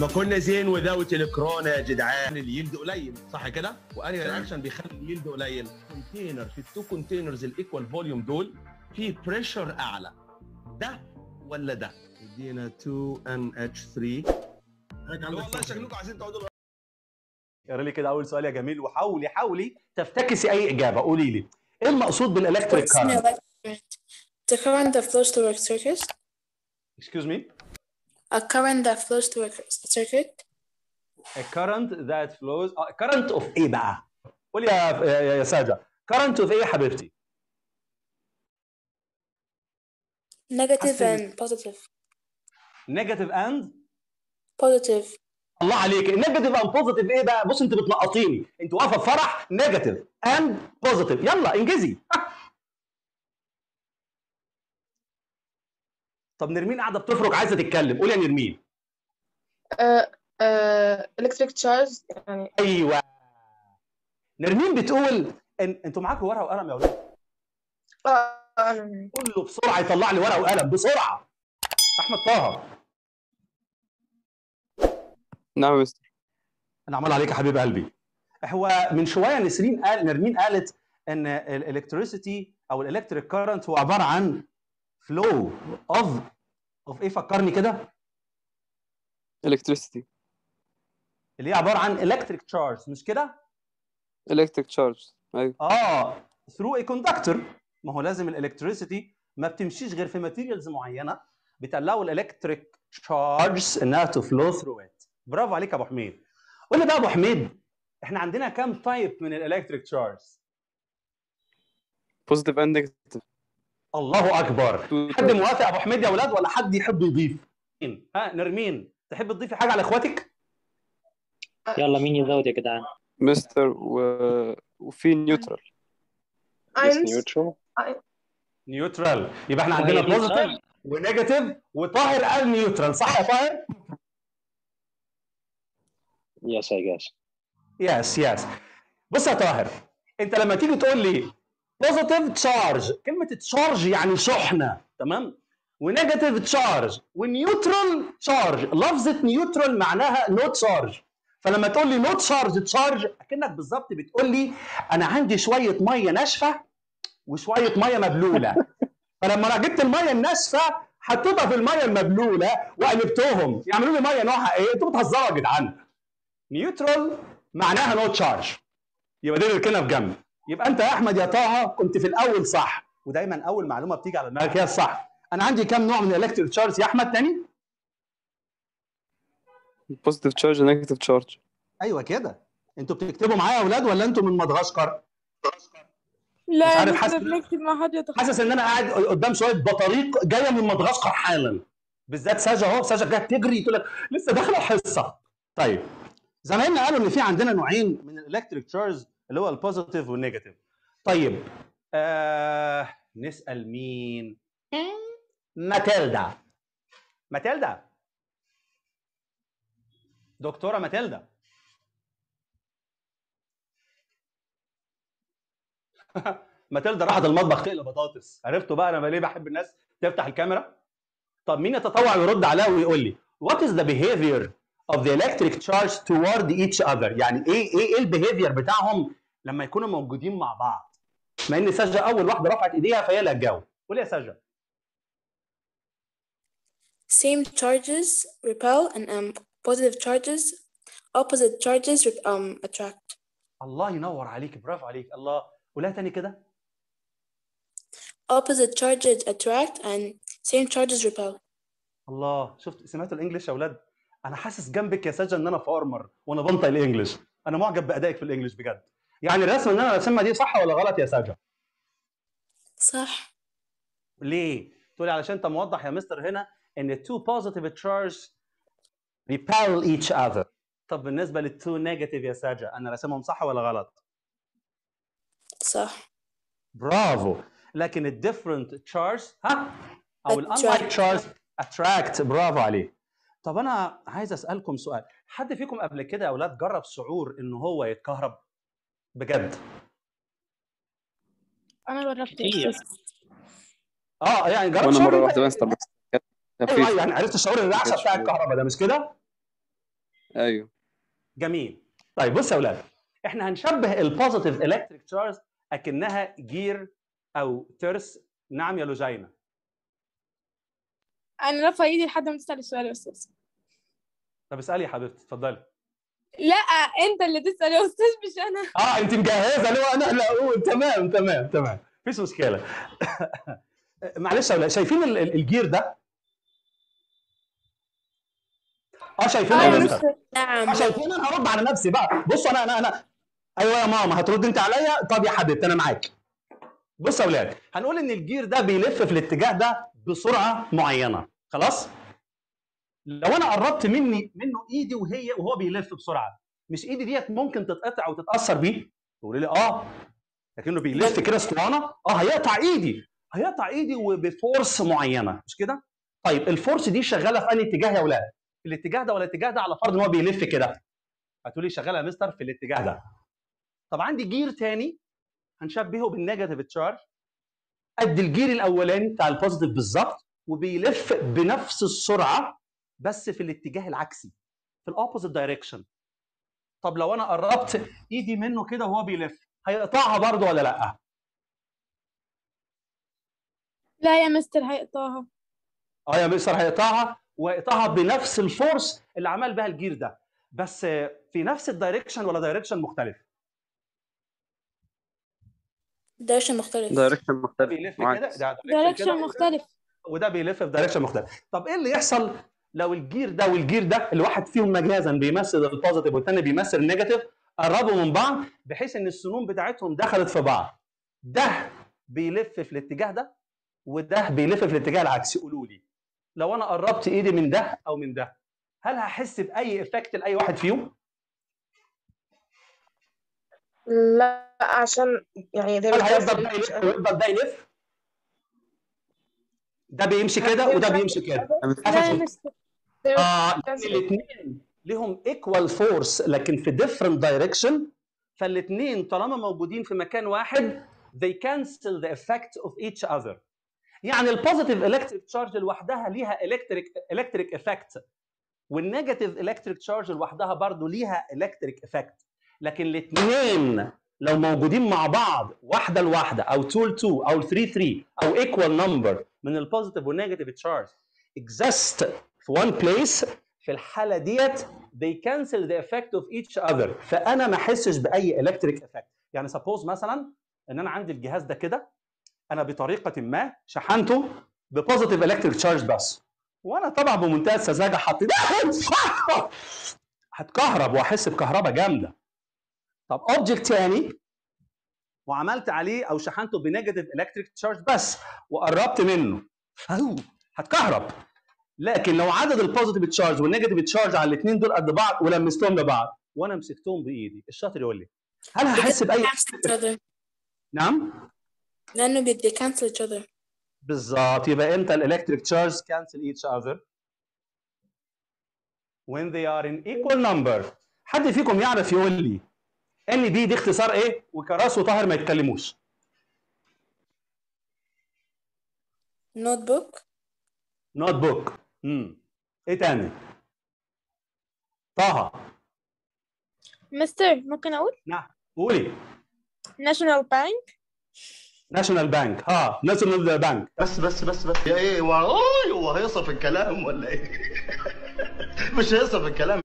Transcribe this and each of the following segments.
ما كنا زين without الكورونا يا جدعان. ال yield قليل صح كده؟ وأنهي reaction بيخلي ال yield قليل؟ container في ال two containers ال equal volume دول في pressure أعلى. ده ولا ده؟ يدينا 2 NH 3 والله شكلكم عايزين تقعدوا اقرا لي كده أول سؤال يا جميل. وحاولي حاولي تفتكري أي إجابة. قولي لي إيه المقصود بال electric current? The current that flows through a circuit. excuse me. A current that flows through a circuit. a current that flows uh, current of إيه بقى. قولي يا يا, يا ساجة current of إيه يا حبيبتي. Negative and positive. negative and? Positive. الله عليك. ال negative and positive إيه بقى. بص انت بتنقطيني. انت واقفة فرح negative and positive يلا انجزي. طب نرمين قاعدة بتفرج عايزة تتكلم قولي يا نرمين. uh, uh, electric charge يعني أيوه. نرمين بتقول ان أنتوا معاكم ورقة وقلم يا أولاد كله بسرعة يطلع لي ورقة وقلم بسرعة. أحمد طه. نعم يا مستر. أنا عمال عليك يا حبيب قلبي. هو من شوية نسرين قال نرمين قالت إن الالكتريسيتي أو الالكتريك كارنت هو عبارة عن flow of of إيه؟ فكرني كده. Electricity. اللي هي عبارة عن electric charge مش كده؟ Electric charge. أيوه. آه through a conductor ما هو لازم ال electricity ما بتمشيش غير في materials معينة بتلاقوا ال electric charges إنها to flow through it برافو عليك يا أبو حميد. قول لي بقى يا أبو حميد إحنا عندنا كام type من ال electric charge positive and negative. الله أكبر. حد. موافق يا أبو حميد يا أولاد ولا حد يحب يضيف؟ مين؟ ها نرمين تحب تضيفي حاجة على إخواتك؟ يلا مين يزود يا جدعان؟ مستر و... وفي neutral. neutral neutral. يبقى إحنا عندنا positive. و negative وطاهر قال neutral صح يا طاهر؟ yes يا جاش yes yes بص يا طاهر أنت لما تيجي تقول لي positive charge كلمة charge يعني شحنة. تمام؟ و negative charge و neutral charge لفظة neutral معناها no charge فلما تقول لي no charge charge أكنك بالظبط بتقول لي أنا عندي شوية مية ناشفة وشوية مية مبلولة. فلما أنا جبت المية الناشفة حطيتها في المية المبلولة وقلبتهم. يعملوا لي مية نوعها إيه؟ أنتوا بتهزروا يا جدعان. Neutral معناها no charge يبقى دي نركنها في جنب. يبقى انت يا احمد يا طه كنت في الأول صح. ودايما اول معلومة بتيجي على دماغك هي الصح. أنا عندي كام نوع من ال electric charge يا احمد تاني؟ Positive charge و negative charge. أيوه كده. أنتوا بتكتبوا معايا يا أولاد ولا أنتوا من مدغشقر؟ لا مش عارف حاسس- بنكتب مع حضرتك حاسس إن أنا قاعد قدام شوية بطاريق جاية من مدغشقر حالا. بالذات ساجا أهو ساجا جاية تجري تقول لك لسه داخلة الحصة. طيب زمايلنا قالوا إن في عندنا نوعين من ال electric charge اللي هو ال positive وال negative طيب آه نسأل مين؟ ماتيلدا. ماتيلدا. دكتورة ماتيلدا. ماتيلدا راحت المطبخ تقلي بطاطس. عرفتوا بقى أنا ليه بحب الناس تفتح الكاميرا؟ طب مين يتطوع يرد عليا ويقول لي what is the behavior of the electric charge toward each other. يعني إيه إيه إيه البيهيفير بتاعهم لما يكونوا موجودين مع بعض؟ ما إن سجا أول واحدة رفعت إيديها فهي اللي هتجاوب قول يا سجا Same charges repel and um, positive charges, opposite charges um, attract. الله ينور عليك برافو عليك. الله قولها تاني كده. Opposite charges attract and same charges repel. الله شفت سمعتوا الإنجليش يا أولاد؟ أنا حاسس جنبك يا سجا إن أنا فارمر وأنا بنطق الإنجليش. أنا معجب بأدائك في الإنجليش بجد. يعني الرسمة اللي أنا راسمها دي صح ولا غلط يا سجا صح. ليه؟ تقولي علشان أنت موضح يا مستر هنا إن two positive charge repel each other. طب بالنسبة لل two negative يا ساجا أنا راسمهم صح ولا غلط؟ صح. برافو. لكن ال different charge ها؟ أو. ال unlike charge attract برافو عليك. طب أنا عايز أسألكم سؤال حد فيكم قبل كده يا أولاد جرب شعور إن هو يتكهرب؟ بجد. أنا جربت كتير. آه يعني جربت شعور مرة واحدة بس طب أيوه يعني عرفت شعور الرعشة بتاع الكهرباء ده مش كده؟ أيوه. جميل. طيب بص يا أولاد إحنا هنشبه ال positive electric charge أكنها gear أو ترس نعم يا لوجينا أنا رافعه ايدي لحد ما تسأل السؤال يا أستاذ. طب اسألي يا حبيبتي اتفضلي. لا انت اللي تسأل يا أستاذ مش أنا. آه انت مجهزة اللي هو أنا لا أقول. تمام تمام تمام. مفيش مشكلة. معلش يا أولاد شايفين ال- ال- الجير ده؟ آه مستر مستر نعم. آه شايفين أنا هرد على نفسي بقى. بصوا أنا أنا أنا أيوه يا ماما هترد أنت عليا؟ طب يا حبيبتي أنا معاك. بص يا أولاد هنقول إن الجير ده بيلف في الاتجاه ده بسرعة معينة. خلاص؟ لو أنا قربت مني منه إيدي وهي وهو بيلف بسرعة مش إيدي ديت ممكن تتقطع وتتاثر بيه؟ تقولي لي آه لكنه بيلف كده أسطوانة؟ آه هيقطع إيدي. هيقطع إيدي وب force معينة. مش كده؟ طيب ال force دي شغالة في أنهي اتجاه يا أولاد في الاتجاه ده ولا الاتجاه ده؟ على فرض إن هو بيلف كده. هتقولي شغالة يا مستر في الاتجاه ده. طب عندي gear تاني هنشبهه بال negative charge. قد ال gear الأولاني بتاع ال positive بالظبط وبيلف بنفس السرعة بس في الاتجاه العكسي في ال opposite direction طب لو أنا قربت إيدي منه كده وهو بيلف هيقطعها برضه ولا لأ؟ لا يا مستر هيقطعها. آه يا مستر هيقطعها ويقطعها بنفس ال force اللي عمل بها ال gear ده. بس في نفس ال direction ولا direction مختلف. direction مختلف. direction مختلف. بيلف ده كده direction مختلف. وده بيلف في direction مختلف. طب إيه اللي يحصل لو ال gear ده وال gear ده الواحد فيهم مجازا بيمثل ال positive والثاني بيمثل ال negative قربوا من بعض بحيث إن السنون بتاعتهم دخلت في بعض. ده بيلف في الاتجاه ده وده بيلف في الاتجاه العكسي. قولوا لي لو أنا قربت إيدي من ده أو من ده هل هحس بأي effect لأي واحد فيهم؟ لا عشان يعني ده هل هيفضل ده يلف ويفضل ده يلف. ده بيمشي كده وده بيمشي كده. آه الاثنين لهم equal force لكن في different direction فالاثنين طالما موجودين في مكان واحد they cancel the effect of each other. يعني ال positive electric charge لوحدها ليها electric electric effect وال negative electric charge لوحدها برضه ليها electric effect لكن الاثنين لو موجودين مع بعض واحدة لواحدة أو 2 ل 2 أو 3 3 أو equal number من ال positive وال negative charge exist في one place في الحالة ديت they cancel the effect of each other. فأنا ما أحسش بأي electric effect. يعني suppose مثلا إن أنا عندي الجهاز ده كده أنا بطريقة ما شحنته ب positive electric charge بس. وأنا طبعا بمنتهى السذاجة حطيت هتكهرب وأحس بكهرباء جامدة. طب object تاني. وعملت عليه أو شحنته ب negative electric charge بس وقربت منه. أو هتكهرب. لكن لو عدد ال positive charge وال negative charge على الاثنين دول قد بعض ولمستهم لبعض وأنا مسكتهم بإيدي. الشاطر يقول لي هل هحس بأي نعم؟ لأنه بي they cancel each other. بالظبط. يبقى إمتى ال electric charge cancel each other when they are in equal number. حد فيكم يعرف يقول لي NB دي اختصار إيه؟ وكراس وطاهر ما يتكلموش. Notebook. Notebook امم إيه تاني؟ طه. مستر ممكن أقول؟ نعم. قولي. National bank national bank ها national bank بس بس بس بس. يا إيه؟ هو هيصف الكلام ولا إيه؟ مش هيصف الكلام.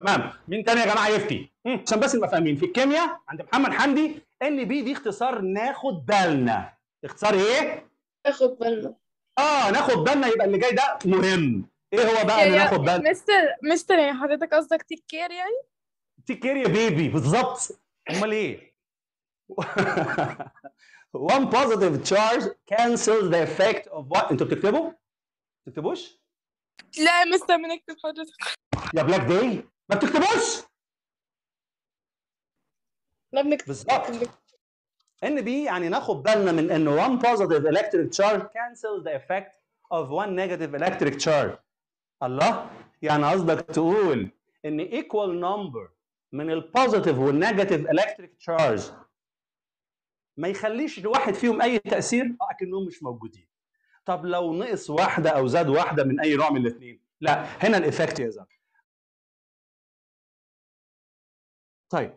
تمام. مين تاني يا جماعة؟ يفتي. عشان بس نبقى فاهمين في الكيمياء عند محمد حمدي NB دي اختصار ناخد بالنا. اختصار إيه؟ اخد بالنا. آه ناخد بالنا. يبقى اللي جاي ده مهم. إيه هو بقى اللي ناخد بالنا؟ مستر مستر يعني حضرتك قصدك take care يعني؟ take care يا baby. بالظبط. أمال إيه؟ One positive charge cancels the effect of what أنتوا بتكتبوا؟ تكتبوش لا يا مستر بنكتب حضرتك. يا بلاك داي ما بتكتبوش؟ لا بنكتب بالظبط. NB يعني ناخد بالنا من إن one positive electric charge cancels the effect of one negative electric charge. الله؟ يعني قصدك تقول إن equal number من البوزيتيف والنيجاتيف electric charge ما يخليش لواحد فيهم أي تأثير؟ آه أكنهم مش موجودين. طب لو نقص واحدة أو زاد واحدة من أي نوع من الاثنين لا. هنا الايفكت يظهر طيب.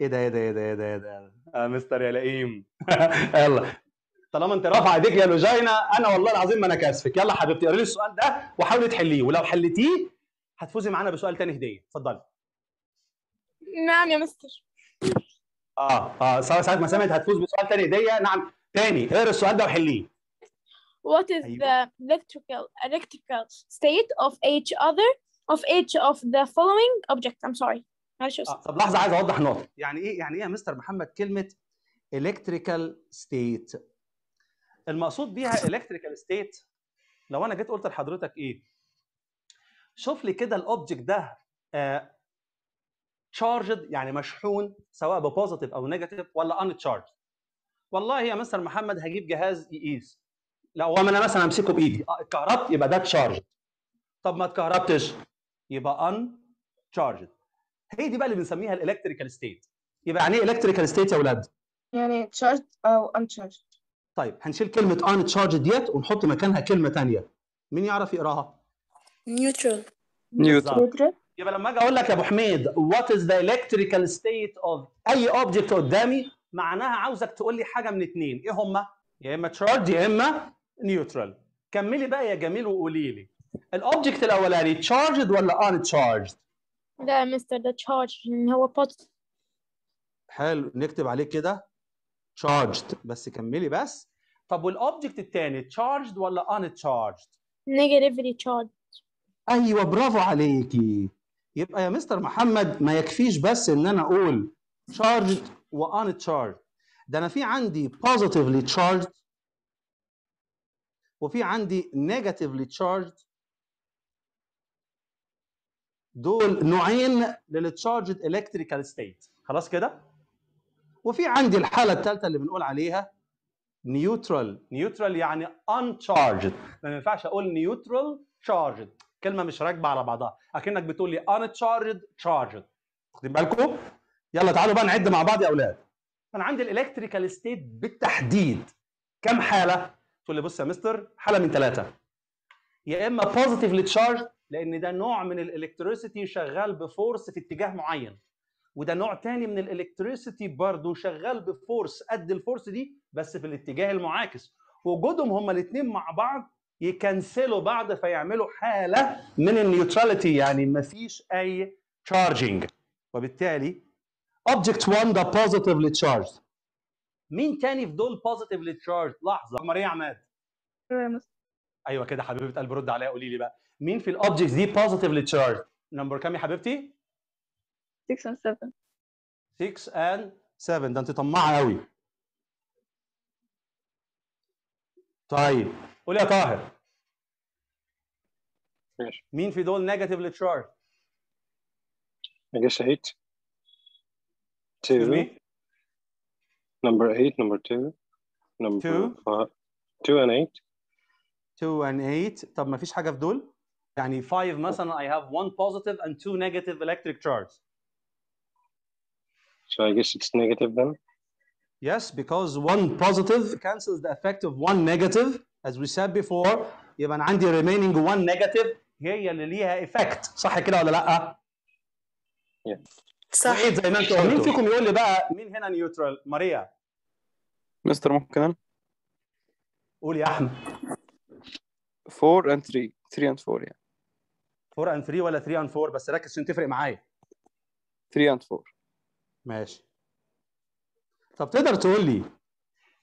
إيه ده إيه ده إيه ده إيه ده إيه ده؟ آه مستر يا لئيم يلا. طالما أنت رافع إيديك يا لوجينا أنا والله العظيم ما أنا كاسفك. يلا حبيبتي قري لي السؤال ده وحاولي تحليه. ولو حليتيه هتفوزي معانا بسؤال تاني هدية. اتفضلي. نعم يا مستر. آه آه ساعة ساعة ما سمعت هتفوز بسؤال تاني هدية. نعم. تاني اقرا السؤال ده وحليه. What is أيوة. the electrical electrical state of each other of each of the following objects? I'm sorry. معلش آه. طب لحظة عايز أوضح نقطة. يعني إيه؟ يعني إيه يا مستر محمد كلمة electrical state المقصود بيها electrical state لو أنا جيت قلت لحضرتك إيه؟ شوف لي كده ال object ده charged يعني مشحون سواء ب positive أو negative ولا uncharged والله يا مستر محمد هجيب جهاز يقيس. لو أنا مثلا أمسكه بإيدي. آه اتكهربت؟ يبقى ده تشارج طب ما اتكهربتش. يبقى uncharged هي دي بقى اللي بنسميها ال electrical state يبقى يعني إيه electrical state يا أولاد يعني charged أو uncharged. طيب هنشيل كلمة uncharged ديت ونحط مكانها كلمة ثانية مين يعرف يقراها؟ Neutral. neutral, neutral. يبقى لما أجي أقول لك يا أبو حميد what is the electrical state of أي object قدامي؟ معناها عاوزك تقول لي حاجة من اتنين. إيه هما؟ يا إما charged يا إما neutral كملي بقى يا جميل وقولي لي. ال object الأولاني charged ولا uncharged? لا يا مستر ده charged لأن هو positive. حلو. نكتب عليه كده. charged. بس كملي بس. طب وال object الثاني charged ولا uncharged? Negatively charged. أيوه برافو عليكي. يبقى يا مستر محمد ما يكفيش بس إن أنا أقول charged و uncharged. ده أنا في عندي positively charged وفي عندي negatively charged. دول نوعين لل charged electrical state خلاص كده؟ وفي عندي الحالة الثالثة اللي بنقول عليها neutral، neutral يعني uncharged. ما ينفعش أقول neutral charged. كلمة مش راكبة على بعضها. أكنك بتقول لي uncharged charged. واخدين بالكم؟ يلا تعالوا بقى نعد مع بعض يا أولاد. أنا عندي ال electrical state بالتحديد. كم حالة؟ تقول لي بص يا مستر حالة من ثلاثة. يا إما positively charged لأن ده نوع من ال electricity شغال ب force في اتجاه معين. وده نوع تاني من ال electricity برضه شغال ب force قد ال force دي بس في الاتجاه المعاكس. وجودهم هما الاثنين مع بعض يكنسلوا بعض فيعملوا حالة من ال neutrality يعني مفيش أي charging وبالتالي object 1 ده positively charged. مين تاني في دول positively charged لحظة. ماريا عماد. يا. أيوه كده حبيبة قلب رد عليا قولي لي بقى. مين في ال objects دي positively charged نمبر كام يا حبيبتي؟ 6 and 7. 6 and 7 ده انت طماعة قوي. طيب قول يا طاهر. ماشي. مين في دول نيجاتيفلي تشارج I guess 8 excuse 2 me number 8 number 2 number Two. 5 2 and 8 2 and 8 طب ما فيش حاجة في دول؟ يعني 5 مثلا I have one positive and two negative electric charge so I guess it's negative then Yes, because one positive cancels the effect of one negative, as we said before. يبقى أنا عندي remaining one negative هي اللي ليها effect، صح كده ولا لأ؟ صح وإيه زي ما أنت قلت. مين فيكم يقول لي بقى مين هنا نيوترال؟ ماريا، مستر ممكن انا قول يا أحمد. 4 and 3 3 and 4 يعني 4 and 3 ولا 3 and 4 بس ركز عشان تفرق معايا. 3 and 4 ماشي. طب تقدر تقول لي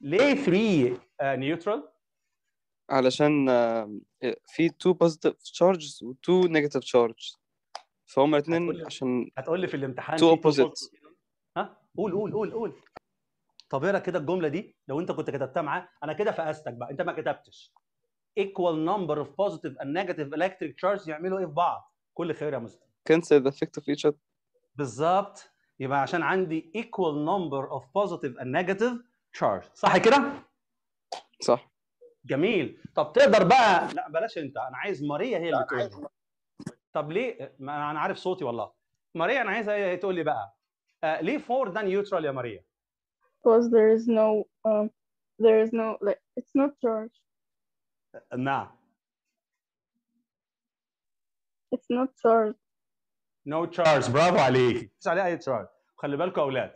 ليه 3 نيوترال؟ علشان آه، في 2 positive charges و 2 negative charges فهم الاثنين عشان هتقول لي في الامتحان Two في two opposites. positive. ها؟ قول قول قول قول. طب اقرا كده الجملة دي لو انت كنت كتبتها معاه أنا كده فقستك بقى أنت ما كتبتش. Equal number of positive and negative electric charge يعملوا إيه في بعض؟ كل خير يا مستر. cancel the effect of each other بالظبط يبقى عشان عندي equal number of positive and negative charge صح كده؟ صح جميل طب تقدر بقى لا بلاش أنت أنا عايز ماريا هي اللي تقول. طب ليه ما أنا عارف صوتي والله ماريا أنا عايزها هي تقول لي بقى آه ليه 4 ده neutral يا ماريا؟ because there is no um there is no like it's not charged نعم. It's not charged. No charge برافو عليك مفيش عليه أي charge خلي بالكم يا أولاد.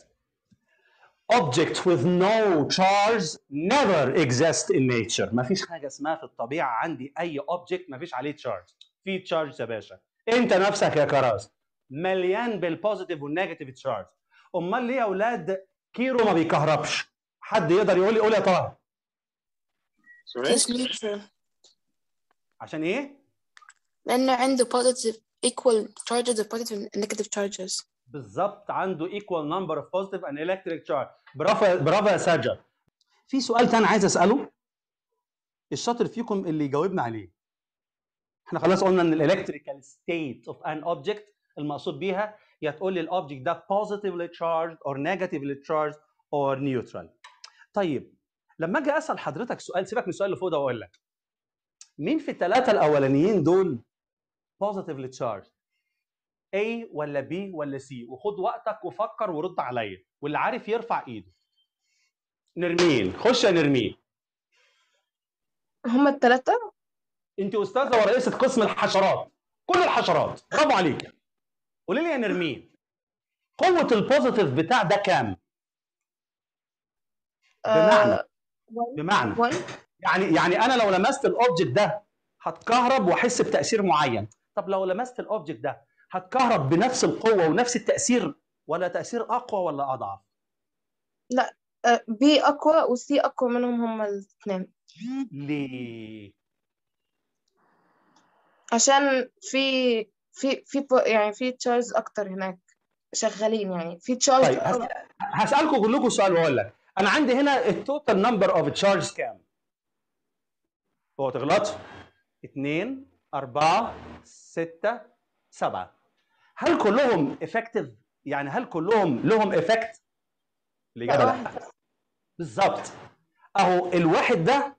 Object with no charge never exist in nature. مفيش حاجة اسمها في الطبيعة عندي أي object مفيش عليه charge في charge يا باشا. أنت نفسك يا كراس. مليان بال positive وال negative charge أمال ليه يا أولاد؟ كراس ما بيكهربش. حد يقدر يقول لي قول يا طه. عشان إيه؟ لأنه عنده positive equal charges و positive and negative charges. بالظبط عنده equal number of positive and electric charge. برافو برافو يا ساجا في سؤال تاني عايز أسأله؟ الشاطر فيكم اللي يجاوبنا عليه. إحنا خلاص قلنا إن ال electrical state of an object المقصود بيها يا تقول لي ال object ده positively charged or negatively charged or neutral. طيب لما أجي أسأل حضرتك سؤال سيبك من السؤال اللي فوق ده وأقول لك. مين في الثلاثه الأولانيين دول positively charged A ولا B ولا C وخد وقتك وفكر ورد عليا. واللي عارف يرفع إيده. نرمين. خش يا نرمين. هما التلاتة؟ أنت أستاذة ورئيسة قسم الحشرات. كل الحشرات. برافو عليك. قولي لي يا نرمين. قوة ال positive بتاع ده كام؟ بمعنى آه، one بمعنى يعني يعني أنا لو لمست ال object ده هتكهرب وأحس بتأثير معين. طب لو لمست ال object ده هتكهرب بنفس القوة ونفس التأثير ولا تأثير أقوى ولا أضعف؟ آه، B أقوى و C أقوى منهم هما الاتنين. ليه؟ عشان في في في يعني في charge أكتر هناك شغالين يعني. في charge طيب هس- هسألكم كلكم سؤال وأقول لك. أنا عندي هنا ال total number of charges كام هو تغلط. 2 4 6 7 هل كلهم effective يعني هل كلهم لهم effect الإجابة لا،. بالظبط أهو الواحد ده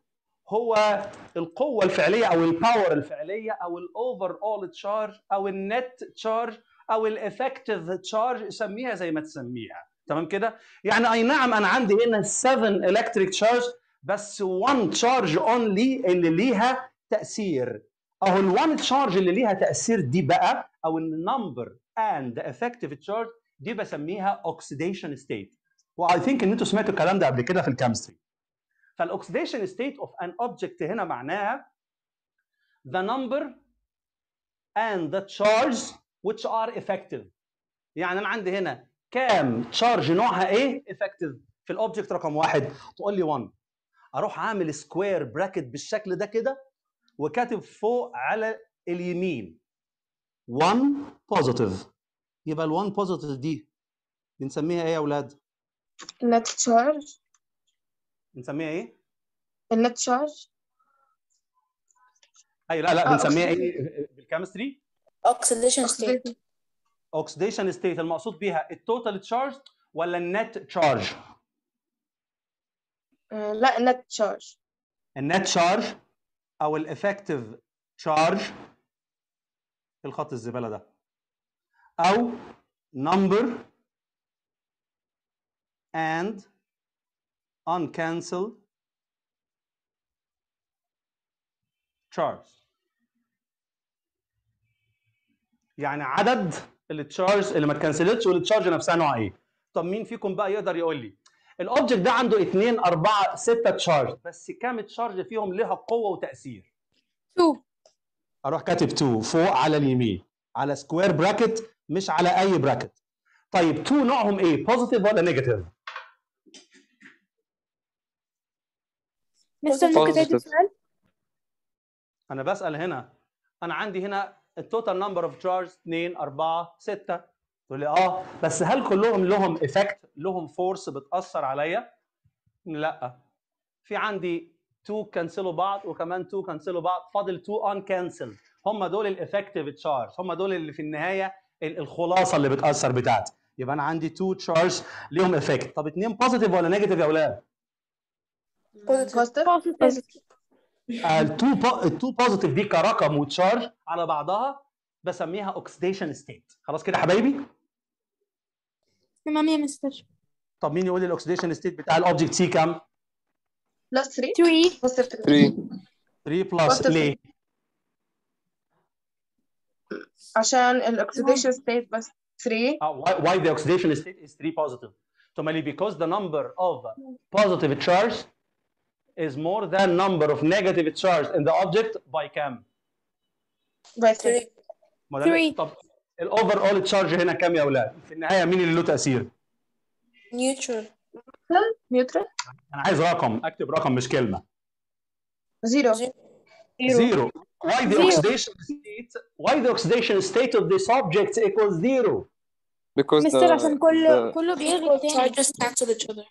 هو القوة الفعلية أو ال power الفعلية أو ال overall charge أو ال net charge أو ال effective charge سميها زي ما تسميها. تمام كده؟ يعني أي نعم أنا عندي هنا 7 electric charge بس 1 charge only اللي ليها تأثير. أهو ال1 charge اللي ليها تأثير دي بقى أو ال number and effective charge دي بسميها oxidation state و I think إن أنتوا سمعتوا الكلام ده قبل كده في ال chemistry فال oxidation state of an object هنا معناها the number and the charge which are effective. يعني أنا عندي هنا كام charge نوعها إيه؟ Effective. في ال object رقم واحد. تقول لي 1 أروح عامل square bracket بالشكل ده كده وكاتب فوق على اليمين. 1 positive يبقى ال 1 positive دي بنسميها إيه يا أولاد؟ ال net charge بنسميها إيه؟ ال net charge اي لا لا آه، بنسميها. إيه؟ بال chemistry؟ oxidation state. oxidation state المقصود بيها ال total charge ولا ال net charge؟ آه، لا ال net charge ال net charge أو ال effective charge الخط الزبالة ده. أو number and uncancel charge. يعني عدد ال charge اللي ما اتكنسلتش وال charge نفسها نوعها إيه. طب مين فيكم بقى يقدر يقول لي؟ ال object ده عنده 2 4 6 charge بس كام charge فيهم لها قوة وتأثير؟ two أروح كاتب 2 فوق على اليمين. على square bracket مش على أي bracket طيب 2 نوعهم إيه positive ولا negative مستر ممكن. السؤال أنا بسأل هنا. أنا عندي هنا ال total number of charge 2 4 6 تقول لي آه بس هل كلهم لهم effect لهم force بتأثر عليا؟ لا. في عندي 2 cancel وا بعض وكمان 2 cancel وا بعض. فاضل 2 uncancelled هم دول ال effective charge هم دول اللي في النهاية ال- الخلاصة اللي بتأثر بتاعتي يبقى أنا عندي 2 charge ليهم effect طب اثنين positive ولا negative يا أولاد؟ positive positive. ال two ال two positive دي كرقم و charge على بعضها بسميها oxidation state خلاص كده يا حبايبي؟ تمام يا مستر. طب مين يقول لي ال oxidation state بتاع ال object C كام؟ plus 3 three. positive 3 3 plus. ليه؟ عشان ال oxidation state بس 3 Uh, why, the oxidation state is 3 positive? Tomali, because the number of positive charge is more than number of negative charge in the object by كام؟ by 3 ما ده اللي- Three. طب الاوفر اول تشارج هنا كام يا اولاد؟ في النهايه مين اللي له تاثير؟ neutral نيوترال انا عايز رقم اكتب رقم مش كلمه زيرو zero. Why the Zero. oxidation state? Why the oxidation state of this object equals zero? because مستر the, عشان كله the كله بيلغي التاني charges cancel each other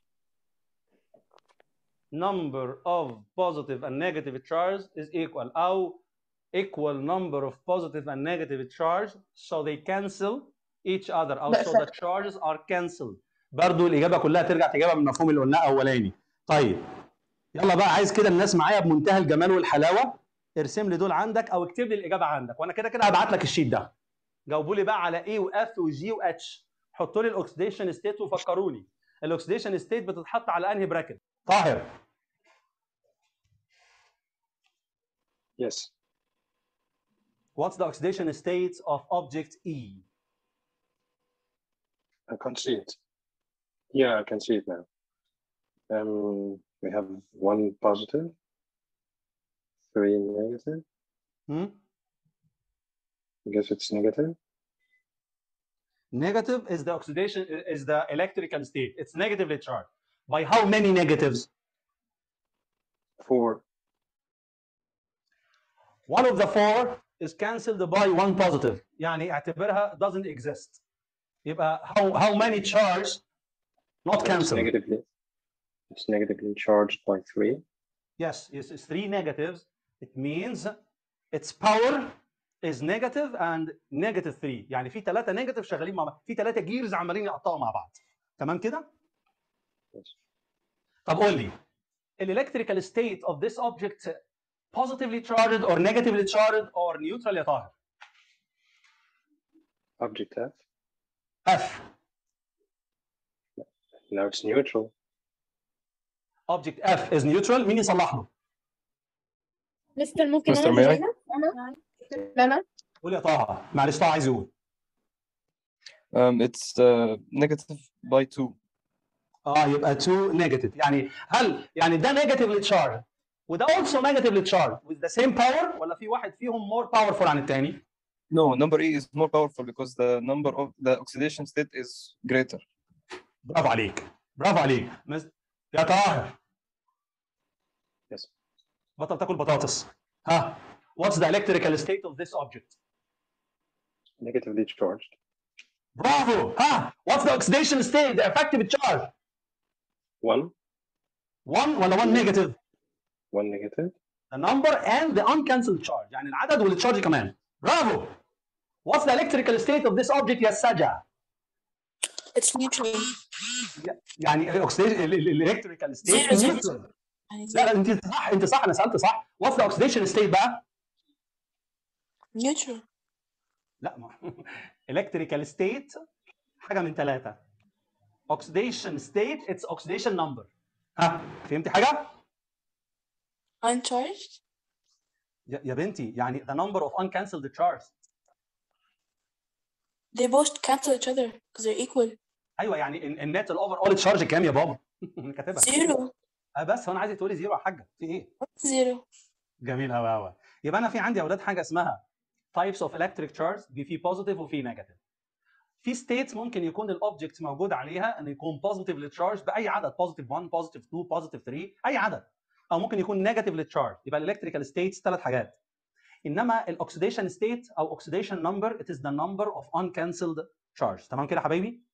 Number of positive and negative charge is equal. أو equal number of positive and negative charge so they cancel each other أو so the charges are cancelled. برضو الإجابة كلها ترجع تجيبها من المفهوم اللي قلناه أولاني. طيب يلا بقى عايز كده الناس معايا بمنتهى الجمال والحلاوة ارسم لي دول عندك أو اكتب لي الإجابة عندك وأنا كده كده هبعت لك الشيت ده. جاوبوا لي بقى على A وF و G و H حطوا لي ال oxidation state وفكروني ال oxidation state بتتحط على أنهي bracket Tahir. Yes. What's the oxidation state of object E? I can't see it. Yeah, I can see it now. Um, we have one positive, three negative. Hmm? I guess it's negative. Negative is the oxidation is the electrical state. It's negatively charged by how many negatives Four. one of the four is cancelled by one positive يعني اعتبرها doesn't exist يبقى how how many charge not It's cancelled negatively. It's negatively charged by three. Yes, yes, it's three negatives. It means its power is negative and negative 3 يعني في ثلاثة نيجاتيف شغالين مع بعض في ثلاثة جيرز عمالين يقطعوا مع بعض تمام كده؟ Yes. طب قول لي الالكتريكال ستيت of this object positively charged or negatively charged or neutral يا طاهر؟ Object F. F Now it's neutral. object F is neutral مين يصلح له؟ مستر ممكن مستر انا ماي؟ انا انا قول يا طه معلش طه عايز يقول um, it's uh, negative by two اه يبقى 2 نيجاتيف يعني هل يعني ده نيجاتيفلي تشارج وده also نيجاتيفلي تشارج with the same power ولا في واحد فيهم more powerful عن الثاني؟ no number E is more powerful because the number of the oxidation state is greater برافو عليك برافو عليك مس- يا طاهر Yes. بطل تاكل بطاطس ها what's the electrical state of this object Negatively charged. برافو ها what's the oxidation state the effective charge One. 1 ولا 1 negative One negative. the number and the uncancelled charge يعني العدد والتشارج كمان برافو what's the electrical state of this object يا سجا It's neutral. يعني الالكتريكال ستيت neutral يعني لا لا انت صح انت صح أنا سالت صح what's the oxidation state بقى neutral. لا ما electrical state حاجة من ثلاثة oxidation state it's oxidation number ها فهمتي حاجة Uncharged. يا بنتي يعني the number of uncancelled charge They both cancel each other because they're equal. أيوه يعني ال- ال net ال overall charge كام يا بابا كاتبها Zero. آه بس هو أنا عايزك تقولي zero يا حاجة في إيه zero? جميل قوي قوي يبقى أنا في عندي يا أولاد حاجة اسمها types of electric charge دي في positive وفي negative في states ممكن يكون ال object موجود عليها انه يكون positively charged بأي عدد positive 1 positive 2 positive 3 أي عدد. أو ممكن يكون negatively charged يبقى ال electrical states ثلاث حاجات. إنما ال oxidation state أو oxidation number it is the number of uncancelled charge تمام كده يا حبايبي؟